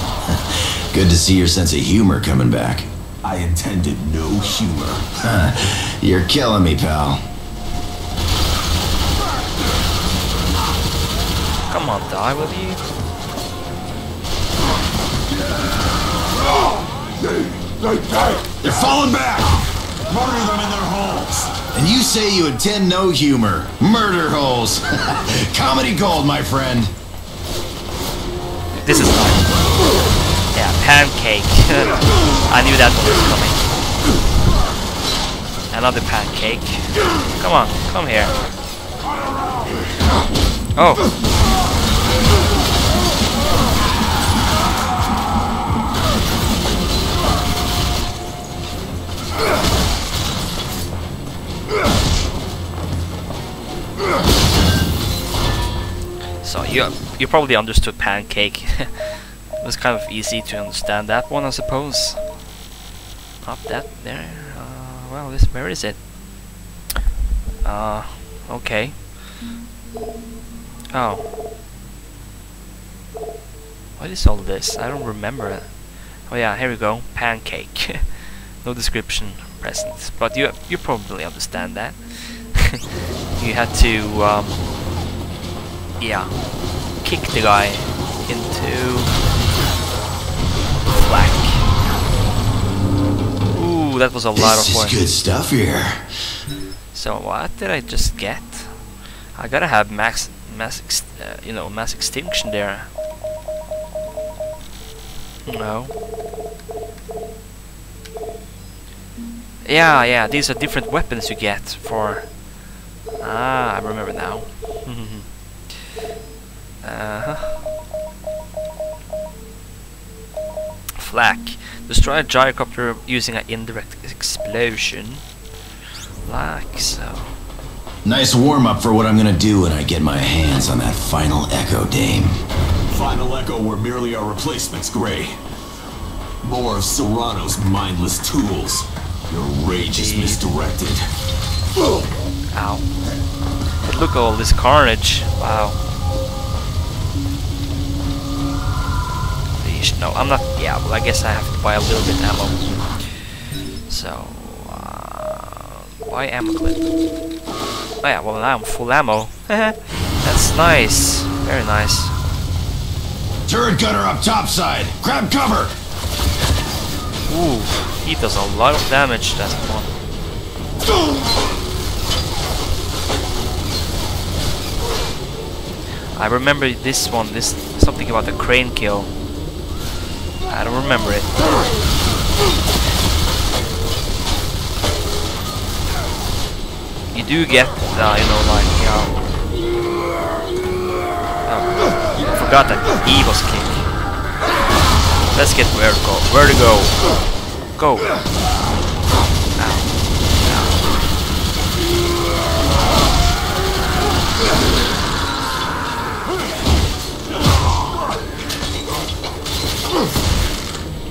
Good to see your sense of humor coming back. I intended no humor. You're killing me, pal. Come on, die with you. They're falling back! Murder them in their holes. And you say you intend no humor. Murder holes. Comedy gold, my friend. This is fine. Yeah, pancake. I knew that one was coming. Another pancake. Come on, come here. Oh. So you you probably understood pancake. it was kind of easy to understand that one, I suppose. Up that there. Uh, well, this where is it? Uh, okay. Oh. What is all this? I don't remember it. Oh yeah, here we go. Pancake. no description present, but you you probably understand that. you had to um, yeah kick the guy into Ooh, that was a lot This of good stuff here. So what did I just get? I gotta have max mass ex uh, you know mass extinction there. No. Yeah, yeah, these are different weapons you get for... Ah, I remember now. uh-huh. Flak. Destroy a gyrocopter using an indirect explosion. Like so. Nice warm up for what I'm gonna do when I get my hands on that final Echo Dame. Final Echo were merely our replacements, Gray. More of Sarrano's mindless tools. Your rage is misdirected. Ow. But look at all this carnage. Wow. No, I'm not. Yeah, well, I guess I have to buy a little bit ammo. So, uh, buy ammo clip. Oh yeah, well now I'm full ammo. That's nice. Very nice. Turret gunner up topside. Grab cover. Ooh, he does a lot of damage. That's one. I remember this one. This something about the crane kill. I don't remember it. You do get, uh, you know, like, uh, oh, I forgot that Evo's kick. Let's get vertigo. Vertigo. Go.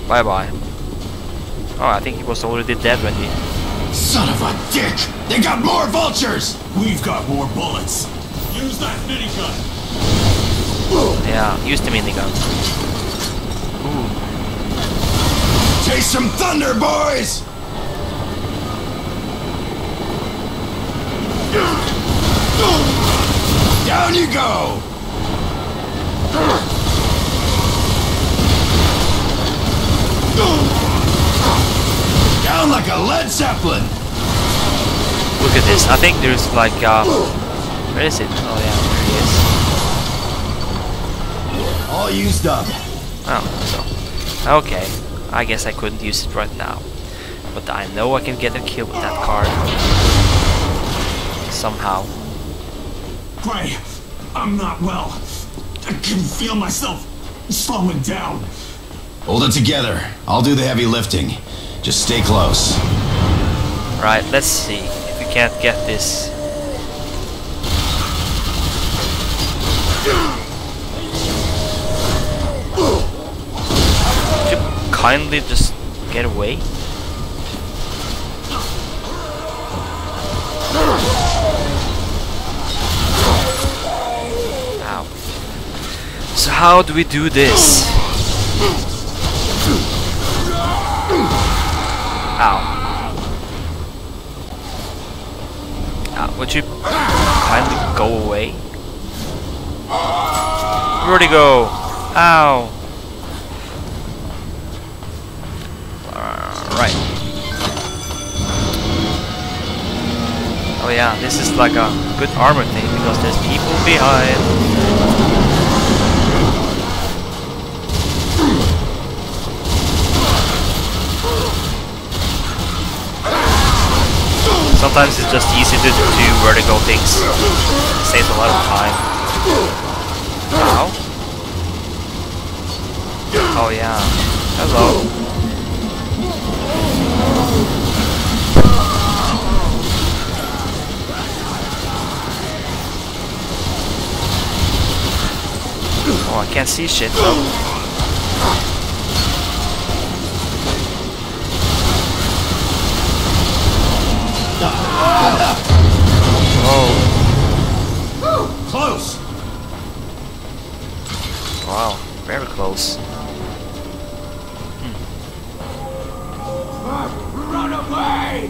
Bye bye. Oh, I think he was already dead when he. Son of a dick! They got more vultures! We've got more bullets. Use that minigun. Yeah, use the minigun. Taste some thunder, boys! Down you go! Down like a lead zeppelin! Look at this. I think there's like uh, where is it? Oh yeah, there he is. All used up. Oh, so okay. I guess I couldn't use it right now, but I know I can get a kill with that card somehow. Gray, I'm not well. I can feel myself slowing down. Hold it together. I'll do the heavy lifting. Just stay close. Right, let's see if we can't get this. Could you kindly just get away? Ow. So how do we do this? Ow. Uh, would you kindly go away? Where'd he go? Ow. Uh, right. Oh yeah, this is like a good armor thing because there's people behind. Sometimes it's just easy to do vertical things. Saves a lot of time. Oh yeah. Hello. Oh, I can't see shit though. Oh, Close! wow, very close. Run away!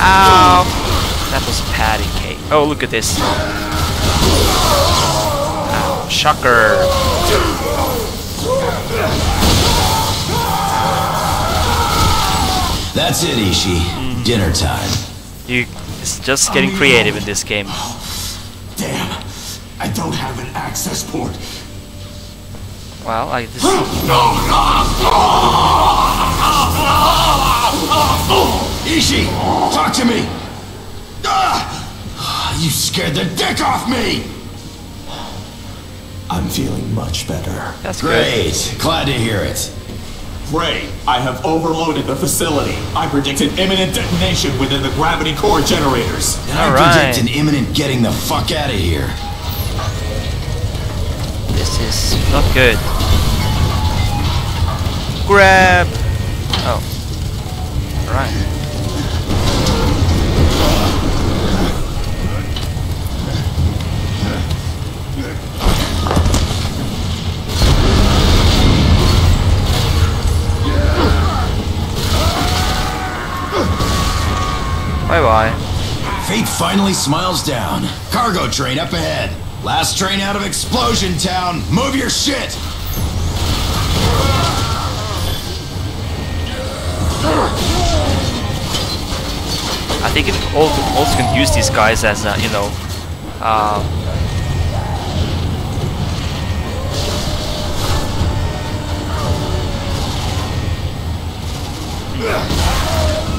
Ow! That was patty cake. Oh, look at this. Ow, shocker. That's it, Ishi. Dinner time. You, it's just getting creative in this game. Damn! I don't have an access port. Well, I this. Ishi, talk to me! Ah! You scared the dick off me! I'm feeling much better. That's good. Great, glad to hear it. Ray, I have overloaded the facility. I predicted imminent detonation within the gravity core generators. And I Alright. predict an imminent getting the fuck out of here. This is not good. Grab. Oh. Right. Bye bye. Fate finally smiles down. Cargo train up ahead. Last train out of Explosion Town. Move your shit! I think it also, can use these guys as uh, you know, uh,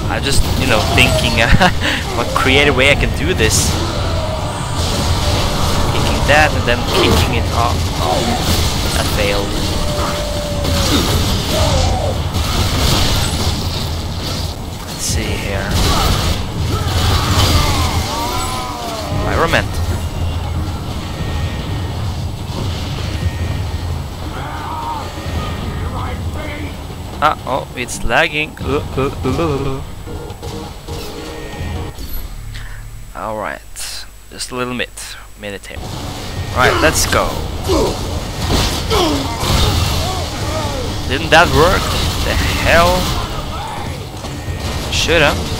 I'm just you know thinking uh, what creative way I can do this. Kicking that and then kicking it off. Oh, that failed. Let's see here. Environment. Ah, oh, it's lagging. Uh, uh, uh, Alright, just a little bit. Minute here. Right, let's go. Didn't that work? The hell? Shoulda.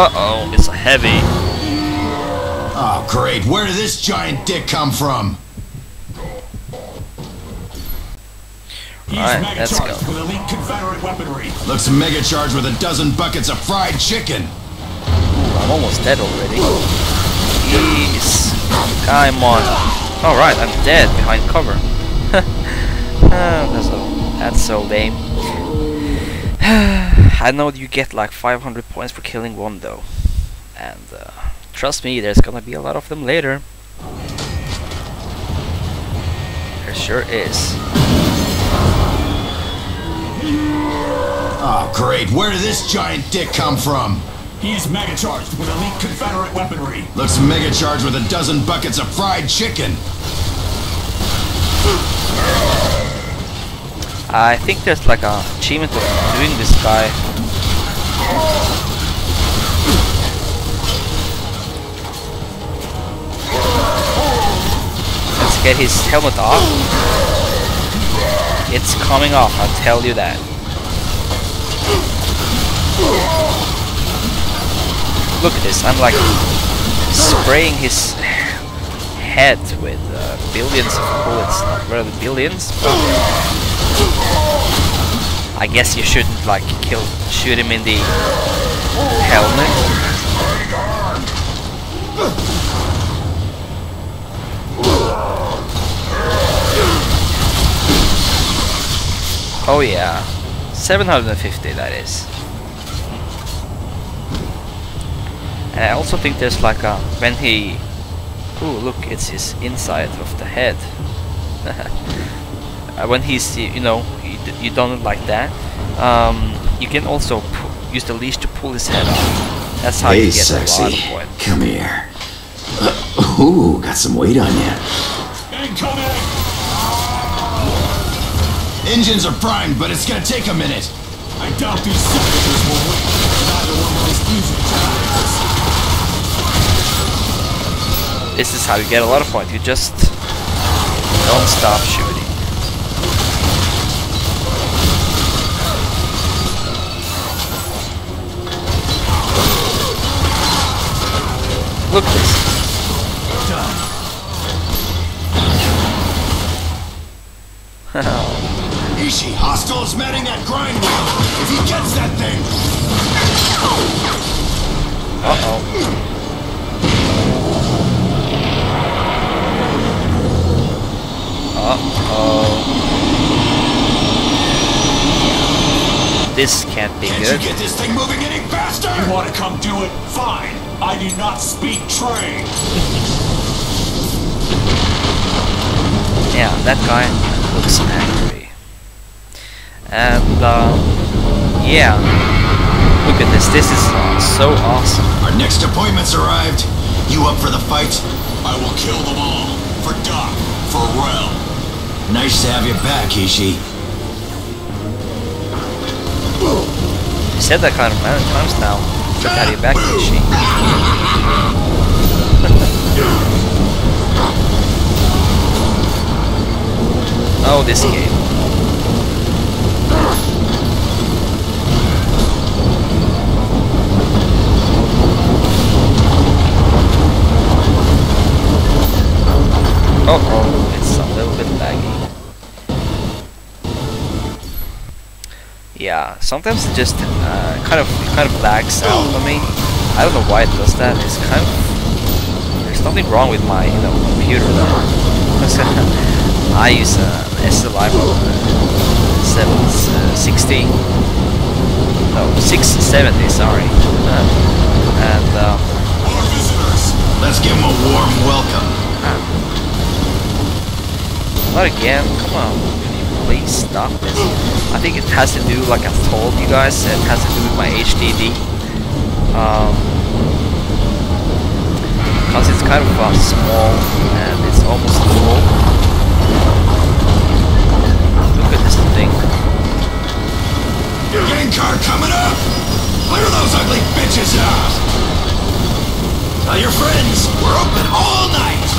Uh-oh, it's a heavy. Oh, great. Where did this giant dick come from? Alright, let's go. with elite Confederate weaponry. Looks mega charged with a dozen buckets of fried chicken. I'm almost dead already. Jeez. Come on. Alright, I'm dead behind cover. Ah, that's, so, that's so lame. I know you get like 500 points for killing one though. And uh, trust me, there's gonna be a lot of them later. There sure is. Oh, great. Where did this giant dick come from? He's mega charged with elite Confederate weaponry. Looks mega charged with a dozen buckets of fried chicken. I think there's like a achievement of doing this guy. Get his helmet off. It's coming off, I'll tell you that. Look at this, I'm like spraying his head with uh, billions of bullets. Not really billions, but I guess you shouldn't like kill, shoot him in the helmet. Oh yeah, 750 that is. And I also think there's like a when he oh look it's his inside of the head uh, when he's you know you, don't like that um, you can also use the leash to pull his head off that's how Hey, you get sexy. a lot of points Come here. Uh, ooh, got some weight on you. Incoming! Engines are primed, but it's gonna take a minute. I doubt these savages will wait. Neither one refuse it. this is how you get a lot of points you just don't stop shooting look at this Ishi, hostiles manning that grind wheel. If he gets that thing, Uh-oh. Uh-oh. This can't be can't good. you get this thing moving any faster? You want to come do it? Fine. I do not speak train. Yeah, that guy looks angry. And, um, yeah. Look at this. This is so awesome. Our next appointment's arrived. You up for the fight? I will kill them all. For Doc. For Rell. Nice to have you back, Ishi. You said that kind of many times now. Got you back, Ishi. oh, this game. Oh, oh, it's a little bit laggy. Yeah, sometimes it just uh, kind of kind of lags out on me. I don't know why it does that. It's kind of there's nothing wrong with my you know computer though. Uh, I use uh, an SLI uh, 760. No, 670. Sorry. Uh, and uh. Let's give him a warm welcome. Not again. Come on. Please stop this? I think it has to do, like I told you guys, it has to do with my HDD. Um, because it's kind of uh, small and it's almost full. Look at this thing. Gang car coming up! Clear those ugly bitches out! Tell your friends, we're open all night!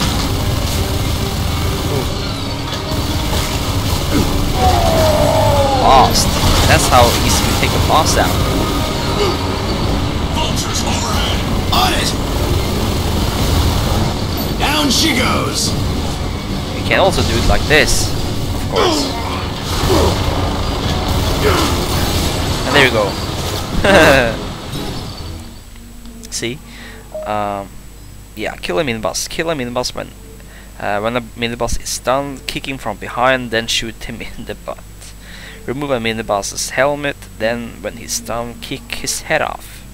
Lost. That's how easy you take a boss out. Vultures overhead. On it! Down she goes! You can also do it like this, of course. And there you go. See? Um, yeah, kill a miniboss. Kill a miniboss when uh, when a miniboss is done, kick him from behind, then shoot him in the butt. Remove a miniboss's helmet, then when he's done, kick his head off.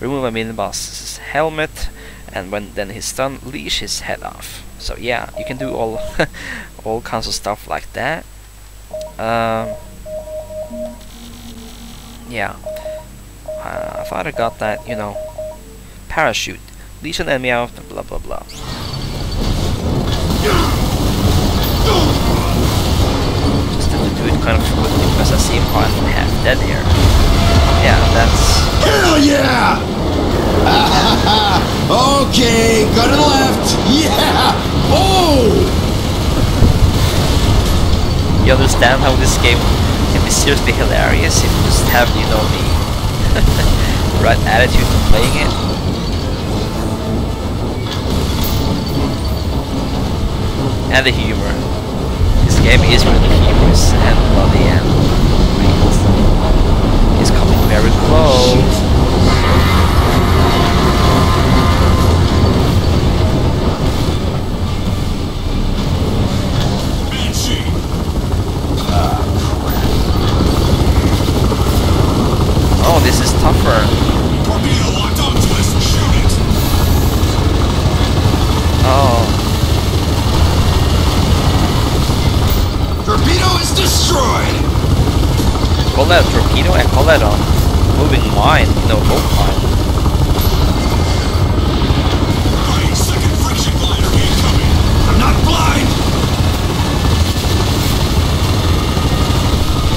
Remove a miniboss's helmet, and when then he's done, leash his head off. So yeah, you can do all all kinds of stuff like that. Um, yeah, uh, I thought I got that. You know, parachute, leash an enemy out, blah blah blah. Just have to do it kind of quickly because I see him half, half dead here. Yeah, that's Hell yeah! okay, go to the left! Yeah! Oh! You understand how this game can be seriously hilarious if you just have, you know, the right attitude for playing it. And the humor. This game is really humorous and bloody and great. It's coming very close. Ah, oh, this is tougher. you know I call that? a moving line, no rope line. I'm not blind.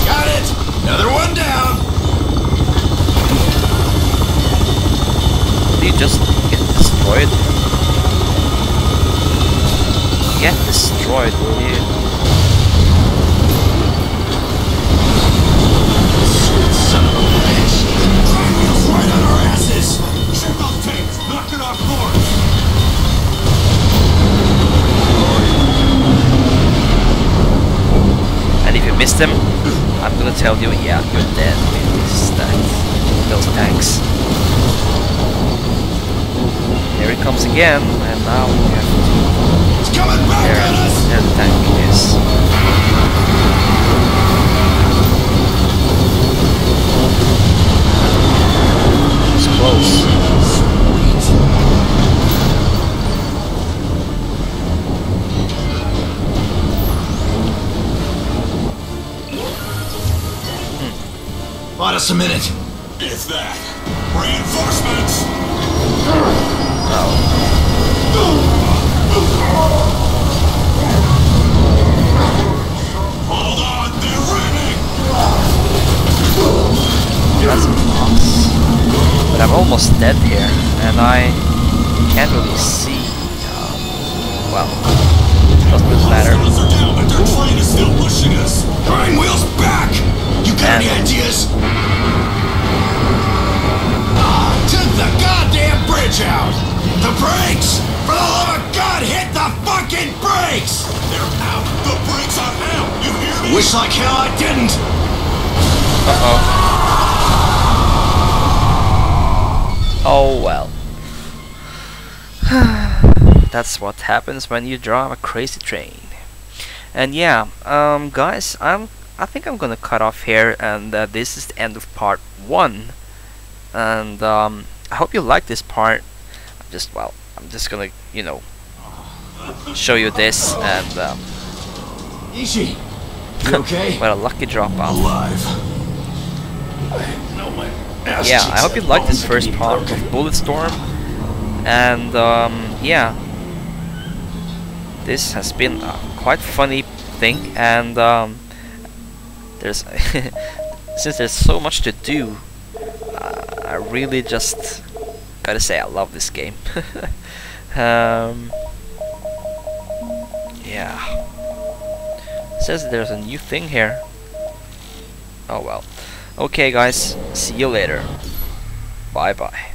Got it. Another one down. Did you just get destroyed? Get destroyed, will you? And if you missed them, I'm gonna tell you, yeah, you're dead with that, those tanks. Here it comes again, and now we have to It's coming back there, at us! there the tank is. Bought us a minute. It's that. Reinforcements! Hold on, they're raining! That's a loss. But I'm almost dead here, and I can't really see. Um, well, doesn't really matter. But their train is still pushing us! Grind wheels back! You got any ideas? Ah, took the goddamn bridge out! The brakes! For the love of God, hit the fucking brakes! They're out! The brakes are out! You hear me? Wish like hell I didn't! Uh-oh. Oh well. That's what happens when you drive a crazy train. And yeah, um, guys, I'm I think I'm gonna cut off here, and uh, this is the end of part one. And um, I hope you like this part. I'm just well, I'm just gonna you know show you this, and um, Ishi, you okay? what a lucky drop off. Alive. I know my yeah, I hope you liked this first part broken. of Bulletstorm, and um, yeah, this has been a quite funny thing, and um, there's since there's so much to do, uh, I really just gotta say I love this game. um, yeah, says there's a new thing here. Oh well. Okay guys, see you later. Bye bye.